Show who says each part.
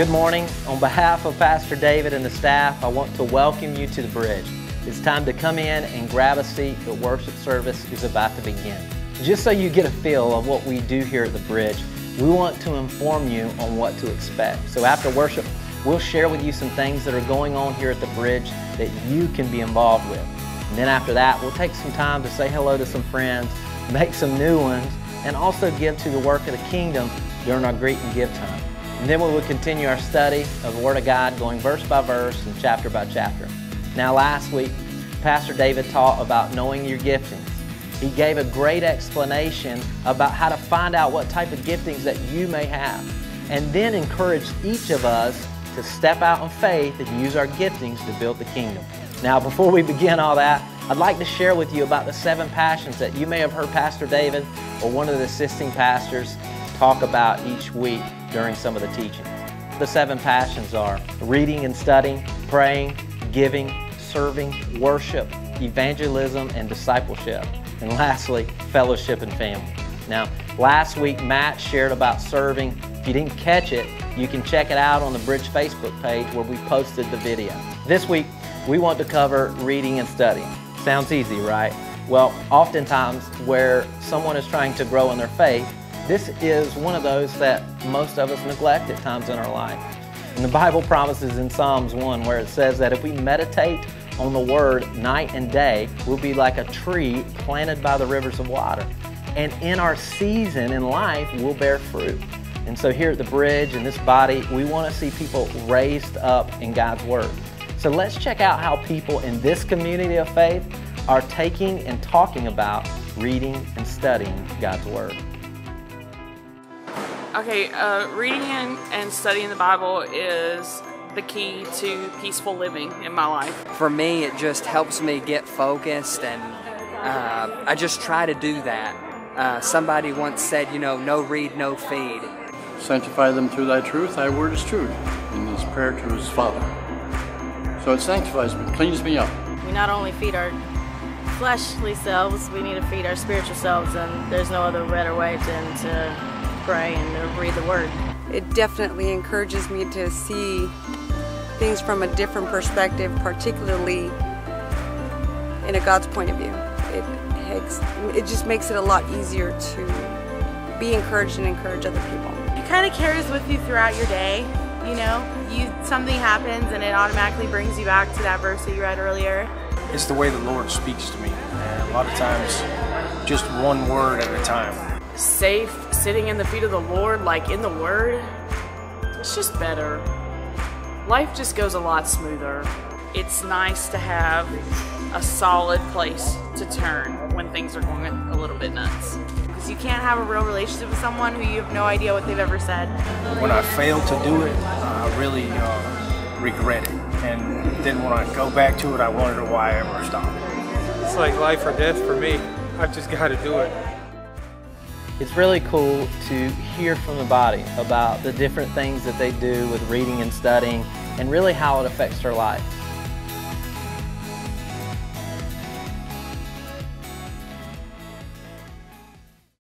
Speaker 1: Good morning. On behalf of Pastor David and the staff, I want to welcome you to the bridge. It's time to come in and grab a seat. The worship service is about to begin. Just so you get a feel of what we do here at the bridge, we want to inform you on what to expect. So after worship, we'll share with you some things that are going on here at the bridge that you can be involved with. And then after that, we'll take some time to say hello to some friends, make some new ones, and also give to the work of the kingdom during our greet and give time. And then we will continue our study of the Word of God going verse by verse and chapter by chapter. Now last week, Pastor David taught about knowing your giftings. He gave a great explanation about how to find out what type of giftings that you may have, and then encouraged each of us to step out in faith and use our giftings to build the kingdom. Now, before we begin all that, I'd like to share with you about the seven passions that you may have heard Pastor David or one of the assisting pastors talk about each week during some of the teachings. The seven passions are reading and studying, praying, giving, serving, worship, evangelism, and discipleship. And lastly, fellowship and family. Now, last week Matt shared about serving. If you didn't catch it, you can check it out on the Bridge Facebook page where we posted the video. This week, we want to cover reading and studying. Sounds easy, right? Well, oftentimes where someone is trying to grow in their faith, this is one of those that most of us neglect at times in our life. And the Bible promises in Psalms 1 where it says that if we meditate on the Word night and day, we'll be like a tree planted by the rivers of water. And in our season in life, we'll bear fruit. And so here at the bridge in this body, we want to see people raised up in God's Word. So let's check out how people in this community of faith are taking and talking about reading and studying God's Word.
Speaker 2: Okay, uh, reading and, and studying the Bible is the key to peaceful living in my life.
Speaker 3: For me, it just helps me get focused, and uh, I just try to do that. Uh, somebody once said, you know, no read, no feed.
Speaker 4: Sanctify them through thy truth, thy word is truth, in his prayer to his Father. So it sanctifies me, cleans me up.
Speaker 5: We not only feed our fleshly selves, we need to feed our spiritual selves, and there's no other better way than to pray and read the Word.
Speaker 6: It definitely encourages me to see things from a different perspective, particularly in a God's point of view. It, it just makes it a lot easier to be encouraged and encourage other people.
Speaker 7: It kind of carries with you throughout your day. You know, you something happens and it automatically brings you back to that verse that you read earlier.
Speaker 8: It's the way the Lord speaks to me, and a lot of times, just one word at a time.
Speaker 2: Safe sitting in the feet of the Lord, like in the Word, it's just better. Life just goes a lot smoother. It's nice to have a solid place to turn when things are going a little bit nuts.
Speaker 7: Because you can't have a real relationship with someone who you have no idea what they've ever said.
Speaker 8: When I failed to do it, I really uh, regret it. And then when I go back to it, I wonder why I ever stopped.
Speaker 9: It's like life or death for me. I've just got to do it.
Speaker 1: It's really cool to hear from the body about the different things that they do with reading and studying and really how it affects their life.